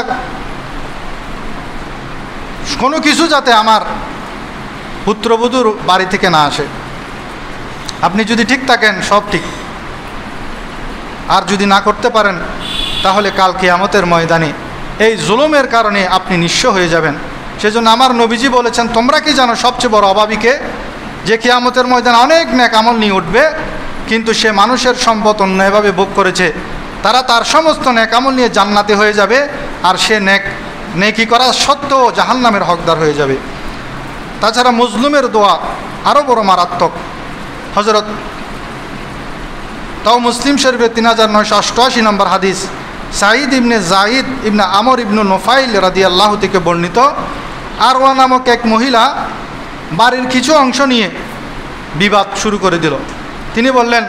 কোনো কিছু যাতে আমার পুত্রবধূর বাড়ি থেকে না আসে। আপনি যদি ঠিক থাকেন, সব ঠিক। আর যদি না করতে পারেন তাহলে কাল কেয়ামতের ময়দানে এই জুলুমের কারণে আপনি নিঃস্ব হয়ে যাবেন। সেজন্য আমার নবীজি বলেছেন, তোমরা কি জানো সবচেয়ে বড় অভাবীকে যে কেয়ামতের ময়দানে অনেক ন্যাক আমল নিয়ে উঠবে, কিন্তু সে মানুষের সম্পদ অন্যায়ভাবে ভোগ করেছে। তারা তার সমস্ত ন্যাক আমল নিয়ে জান্নাতে হয়ে যাবে, আর সে ন্যাক নেকি করা সত্ত্বেও জাহান্নামের হকদার হয়ে যাবে। তাছাড়া মজলুমের দোয়া আরও বড় মারাত্মক। হজরত তাও মুসলিম শরীফের তিন হাজার নয়শো অষ্টআশি নম্বর হাদিস। সাঈদ ইবনে জাহিদ ইবনে আমর ইবনু নোফাইল রাদি আল্লাহ থেকে বর্ণিত। আরওয়া নামক এক মহিলা বাড়ির কিছু অংশ নিয়ে বিবাদ শুরু করে দিল। তিনি বললেন,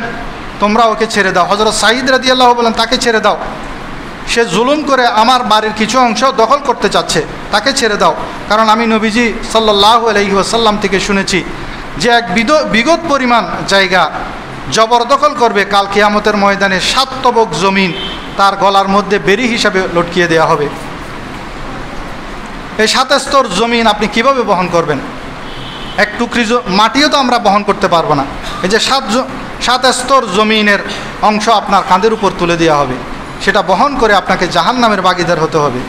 তোমরা ওকে ছেড়ে দাও। হজরত সাঈদ রাদি আল্লাহ বললেন তাকে ছেড়ে দাও। সে জুলুম করে আমার বাড়ির কিছু অংশ দখল করতে চাচ্ছে। তাকে ছেড়ে দাও। কারণ আমি নবীজি সাল্লাহ আলহি আসাল্লাম থেকে শুনেছি যে এক বিগত পরিমাণ জায়গা জবরদখল করবে কাল কিয়ামতের ময়দানে সাত তবক জমিন তার গলার মধ্যে বেরি হিসাবে লটকিয়ে দেওয়া হবে। এই সাত স্তর জমিন আপনি কীভাবে বহন করবেন? এক টুকরি মাটিও তো আমরা বহন করতে পারব না। এই যে সাত সাত স্তর জমিনের অংশ আপনার কাঁধের উপর তুলে দেওয়া হবে। সেটা বহন করে আপনাকে জাহান নামের বাগিদার হতে হবে।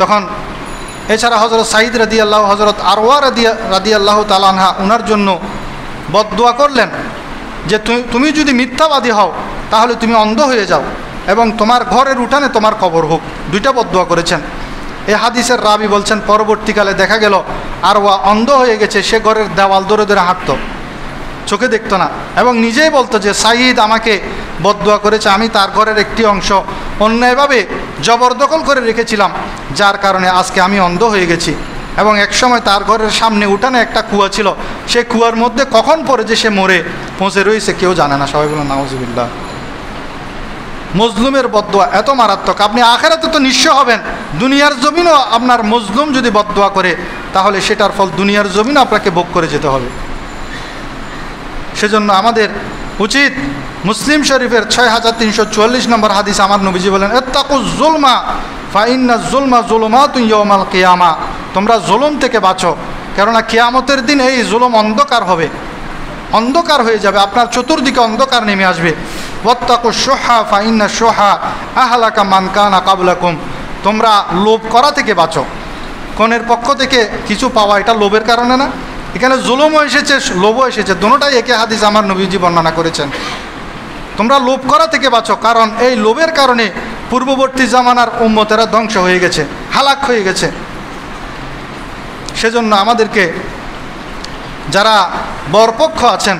তখন এছাড়া হজরত সাঈদ রাদি আল্লাহ হজরত আরওয়া রাদি রাদি আল্লাহ তালানহা ওনার জন্য বদুয়া করলেন যে তুমি যদি মিথ্যাবাদী হও, তাহলে তুমি অন্ধ হয়ে যাও। এবং তোমার ঘরের উঠানে তোমার কবর হোক। দুইটা বদুয়া করেছেন। এ হাদিসের রাবি বলছেন, পরবর্তীকালে দেখা গেল আর ওয়া অন্ধ হয়ে গেছে, সে ঘরের দেওয়াল ধরে ধরে হাঁটত। চোখে দেখতো না। এবং নিজেই বলতো যে সাইদ আমাকে বদুয়া করেছে, আমি তার ঘরের একটি অংশ। অন্যায়ভাবে জবরদখল করে রেখেছিলাম, যার কারণে আজকে আমি অন্ধ হয়ে গেছি। এবং একসময় তার ঘরের সামনে উঠানে একটা কুয়া ছিল। সে কুয়ার মধ্যে কখন পরে যে সে মরে, পৌঁছে রয়েছে, কেউ জানে না। সবাই বলো নাওজবিল্লা মজলুমের বদোয়া, এত মারাত্মক। আপনি আখেরাতে তো নিঃস্ব হবেন। দুনিয়ার জমিনও আপনার মজলুম যদি বদোয়া করে, তাহলে সেটার ফল দুনিয়ার জমিনও আপনাকে ভোগ করে যেতে হবে। সেজন্য আমাদের উচিত মুসলিম শরীফের ছয় হাজার তিনশো চুয়াল্লিশ নম্বর হাদিস আমার নবীজি বলেন, এত্তাকু জুলমা, ফাইন্না জুলমা জুলমা তুই ইয়মাল কেয়ামা। তোমরা জুলুম থেকে বাঁচো, কেননা কেয়ামতের দিন এই জুলুম অন্ধকার হবে। অন্ধকার হয়ে যাবে, আপনার চতুর্দিকে অন্ধকার নেমে আসবে। বত্তাকু সোহা ফাইন্না সোহা আহালাকা মানকানা কাবুলাকুম। তোমরা লোভ করা থেকে বাঁচো। কনের পক্ষ থেকে কিছু পাওয়া এটা লোভের কারণে না। এখানে জুলুমও এসেছে, লোভও এসেছে। দুটাই একে হাদিস আমার নবীজি বর্ণনা করেছেন। তোমরা লোভ করা থেকে বাঁচো, কারণ এই লোভের কারণে পূর্ববর্তী জামানার উম্মতেরা ধ্বংস হয়ে গেছে, হালাক হয়ে গেছে। সেজন্য আমাদেরকে যারা বরপক্ষ আছেন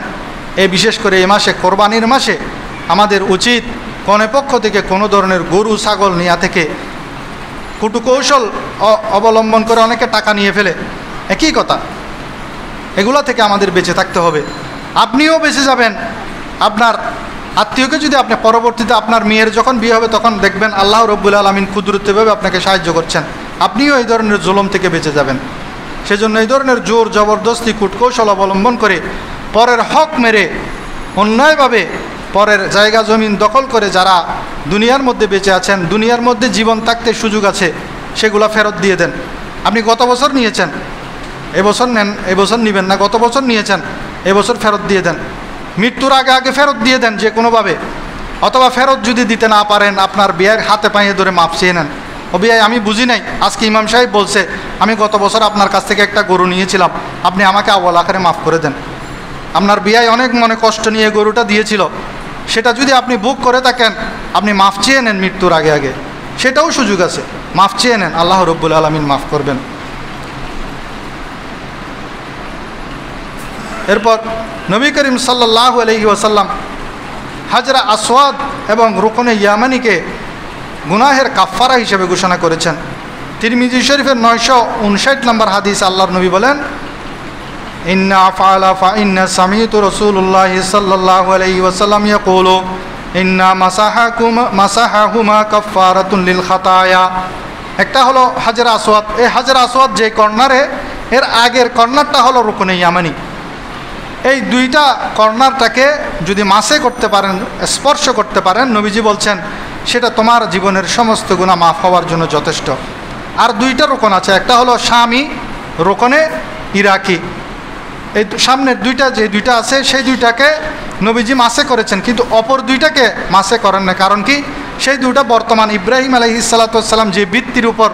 এই বিশেষ করে এই মাসে, কোরবানির মাসে আমাদের উচিত কনে পক্ষ থেকে কোনো ধরনের গরু, ছাগল নেওয়া থেকে কুটুকৌশল অবলম্বন করে অনেকে টাকা নিয়ে ফেলে। একই কথা। এগুলো থেকে আমাদের বেঁচে থাকতে হবে। আপনিও বেঁচে যাবেন। আপনার আত্মীয়কে যদি আপনি পরবর্তীতে আপনার মেয়ের যখন বিয়ে হবে, তখন দেখবেন আল্লাহ রব্বুল আলমিন ক্ষুদ্রতভাবে আপনাকে সাহায্য করছেন। আপনিও এই ধরনের জুলম থেকে বেঁচে যাবেন। সেজন্য এই ধরনের জোর, জবরদস্তি, কুটকৌশল অবলম্বন করে পরের হক মেরে অন্যায়ভাবে পরের জায়গা জমিন দখল করে যারা দুনিয়ার মধ্যে বেঁচে আছেন, দুনিয়ার মধ্যে জীবন থাকতে সুযোগ আছে, সেগুলো ফেরত দিয়ে দেন। আপনি গত বছর নিয়েছেন, এবছর নেন, এবছর নেবেন না, গত বছর নিয়েছেন, এবছর ফেরত দিয়ে দেন। মৃত্যুর আগে আগে ফেরত দিয়ে দেন যে কোনোভাবে অথবা ফেরত যদি দিতে না পারেন, আপনার বিয়ের হাতে পাইয়ে ধরে মাপ চেয়ে নেন। ও বিয়াই আমি বুঝি নাই, আজকে ইমাম সাহেব বলছে, আমি গত বছর আপনার কাছ থেকে একটা গরু নিয়েছিলাম, আপনি আমাকে আওয়াল আকারে মাফ করে দেন। আপনার বিয়ায় অনেক মনে কষ্ট নিয়ে গরুটা দিয়েছিল সেটা যদি আপনি বুক করে থাকেন, আপনি মাফ চেয়ে নেন মৃত্যুর আগে আগে। সেটাও সুযোগ আছে। মাফ চেয়ে নেন, আল্লাহ রব্বুল আলমিন মাফ করবেন। এরপর নবী করিম সাল্লাহ আলহি ওসাল্লাম হাজরা আসওয়াদ এবং রুকনে ইয়ামানিকে গুনাহের কাফারা হিসেবে ঘোষণা করেছেন। তিরমিজি শরীফের নয়শো উনষাট নম্বর হাদিস আল্লাহর নবী বলেন আফালা ফা ইন্না সামিত রসুল্লাহ সাল্লাহ আলহি ওসাল্লাম ইয়াকুলু, ইন্না মাসাহা কুমা মাসাহা হুমা কাফারাতুল্লিল খাতায়া। একটা হলো হাজরা আসওয়াদ। এই হাজরা আসওয়াদ যে কর্নারে, এর আগের কর্নারটা হলো রুকনে ইয়ামানি। এই দুইটা কর্নারটাকে যদি মাসে করতে পারেন, স্পর্শ করতে পারেন, নবীজি বলছেন, সেটা তোমার জীবনের সমস্ত গুণা মাফ হওয়ার জন্য যথেষ্ট। আর দুইটা রোকন আছে। একটা হলো স্বামী রোকনে ইরাকি। এই সামনের দুইটা যে দুইটা আছে, সেই দুইটাকে নবীজি মাসে করেছেন। কিন্তু অপর দুইটাকে মাসে করেন না। কারণ কি? সেই দুইটা বর্তমান ইব্রাহিম আলহি সাল্লাতাম যে বৃত্তির উপর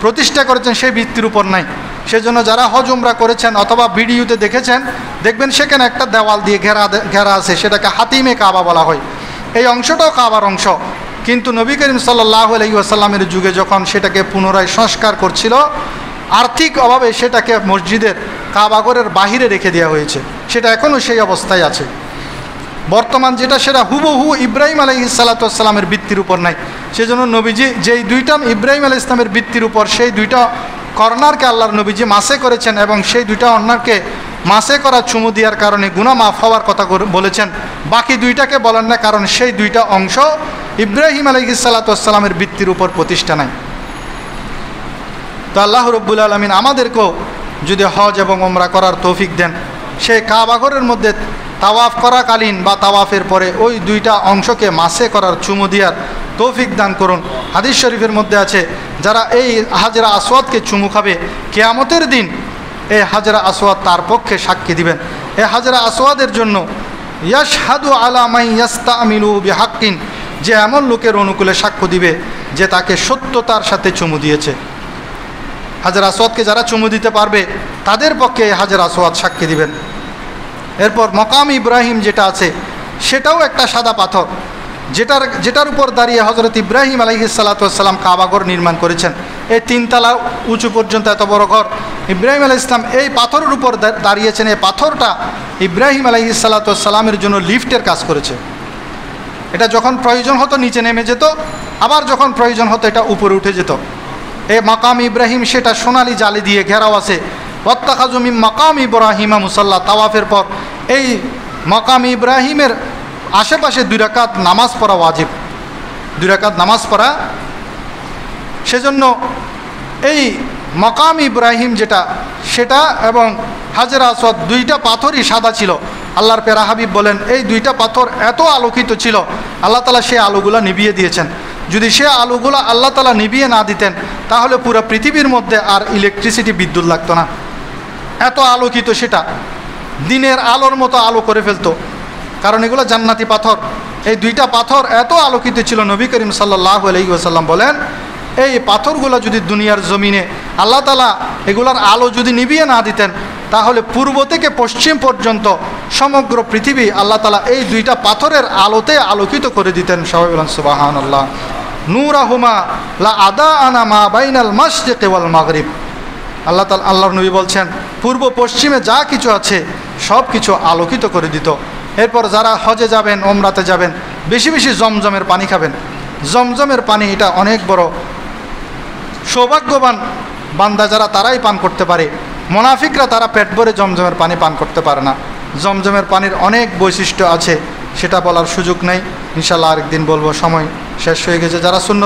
প্রতিষ্ঠা করেছেন, সেই বৃত্তির উপর নাই। সেজন্য যারা হজ উমরা করেছেন অথবা ভিডিওতে দেখেছেন, দেখবেন সেখানে একটা দেওয়াল দিয়ে ঘেরা ঘেরা আছে, সেটাকে হাতিমে কাবা বলা হয়। এই অংশটাও কাবার অংশ। কিন্তু নবী করিম সাল্লাহ আলহি আসাল্লামের যুগে যখন সেটাকে পুনরায় সংস্কার করছিল, আর্থিক অভাবে সেটাকে মসজিদের কাবাগরের বাহিরে রেখে দেওয়া হয়েছে। সেটা এখনও সেই অবস্থায় আছে। বর্তমান যেটা সেটা হুবহু ইব্রাহিম আলহি সাল্লাতামের বৃত্তির উপর নাই। সেজন্য নবীজি যেই দুইটা ইব্রাহিম আলহ ইসলামের বৃত্তির উপর সেই দুইটা কর্নারকে আল্লাহর নবীজি মাসে করেছেন এবং সেই দুইটা অন্যারকে মাসে করা চুমু দেওয়ার কারণে গুণা মাফ হওয়ার কথা বলেছেন। বাকি দুইটাকে বলেন না, কারণ সেই দুইটা অংশ ইব্রাহিম আলহি সাল্লাতামের বৃত্তির উপর প্রতিষ্ঠা নাই। তো আল্লাহ রব্বুল আলমিন আমাদেরকেও যদি হজ এবং ওমরা করার তৌফিক দেন, সেই কাবাঘরের মধ্যে তাওয়াফ করাকালীন বা তাওয়াফের পরে ওই দুইটা অংশকে মাসে করার চুমু দিয়ার তৌফিক দান করুন। হাদিস শরীফের মধ্যে আছে, যারা এই হাজরা আসওয়াদকে চুমু খাবে, কেয়ামতের দিন এই হাজরা আসওয়াদ তার পক্ষে সাক্ষী দিবেন। এই হাজরা আসওয়াদের জন্য ইয়াস হাদু আলামাই ইয়াস্তা আমিলু বিহাক্কিন, যে এমন লোকের অনুকূলে সাক্ষ্য দিবে, যে তাকে সত্যতার সাথে চুমু দিয়েছে। হাজার আসওয়াদকে যারা চুমু দিতে পারবে, তাদের পক্ষে হাজার আসওয়াদ সাক্ষী দিবেন। এরপর মকাম ইব্রাহিম যেটা আছে, সেটাও একটা সাদা পাথর, যেটার যেটার উপর দাঁড়িয়ে হজরত ইব্রাহিম আলহি সাল্লাতাম কাবাগর নির্মাণ করেছেন। এই তিনতলা উঁচু পর্যন্ত এত বড় ঘর। ইব্রাহিম আলাহ ইসলাম এই পাথরের উপর দাঁড়িয়েছেন। এই পাথরটা ইব্রাহিম আলহি সাল্লাতামের জন্য লিফটের কাজ করেছে। এটা যখন প্রয়োজন হতো, নিচে নেমে যেত। আবার যখন প্রয়োজন হতো, এটা উপরে উঠে যেত। এ মাকাম ইব্রাহিম, সেটা সোনালি জালি দিয়ে ঘেরাও আছে। ওত্তাখাজুমি মাকাম ইব্রাহিমা মুসাল্লা, তাওয়াফের পর এই মাকাম ইব্রাহিমের আশেপাশে দুই রাকাত নামাজ পড়া ওয়াজিব। দুই রাকাত নামাজ পড়া। সেজন্য এই মকাম ইব্রাহিম যেটা, সেটা এবং হাজরা আসদ দুইটা পাথরই সাদা ছিল। আল্লাহর পেরা হাবিব বলেন, এই দুইটা পাথর এত আলোকিত ছিল, আল্লাহ তালা সেই আলোগুলো নিভিয়ে দিয়েছেন। যদি সে আলোগুলো আল্লাহ তালা নিভিয়ে না দিতেন, তাহলে পুরো পৃথিবীর মধ্যে আর ইলেকট্রিসিটি বিদ্যুৎ লাগতো না। এত আলোকিত সেটা। দিনের আলোর মতো আলো করে ফেলতো। কারণ এগুলো জান্নাতি পাথর। এই দুইটা পাথর এত আলোকিত ছিল, নবী করিম সাল্লাহ আলহিউসাল্লাম বলেন, এই পাথরগুলো যদি দুনিয়ার জমিনে আল্লাহ তালা এগুলার আলো যদি নিভিয়ে না দিতেন, তাহলে পূর্ব থেকে পশ্চিম পর্যন্ত সমগ্র পৃথিবী আল্লাহ তালা এই দুইটা পাথরের আলোতে আলোকিত করে দিতেন। সবাই বলেন সুবাহান আল্লাহ নূর আহুমা লা আদা আনা মা বাইনাল মাসজে কেওয়াল মাগরিব। আল্লাহ তাল আল্লাহর নবী বলছেন, পূর্ব পশ্চিমে যা কিছু আছে, সব কিছু আলোকিত করে দিত। এরপর যারা হজে যাবেন ওমরাতে যাবেন, বেশি বেশি জমজমের পানি খাবেন। জমজমের পানি এটা অনেক বড় সৌভাগ্যবান বান্দা যারা, তারাই পান করতে পারে। মোনাফিকরা তারা পেট ভরে জমজমের পানি পান করতে পারে না। জমজমের পানির অনেক বৈশিষ্ট্য আছে, সেটা বলার সুযোগ নেই। ইনশাল্লাহ আরেকদিন বলব সময়। শেষ হয়ে গেছে। যারা শূন্য